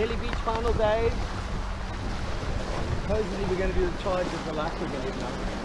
Hilly Beach final day. Supposedly we're going to do the charge of the lack game now.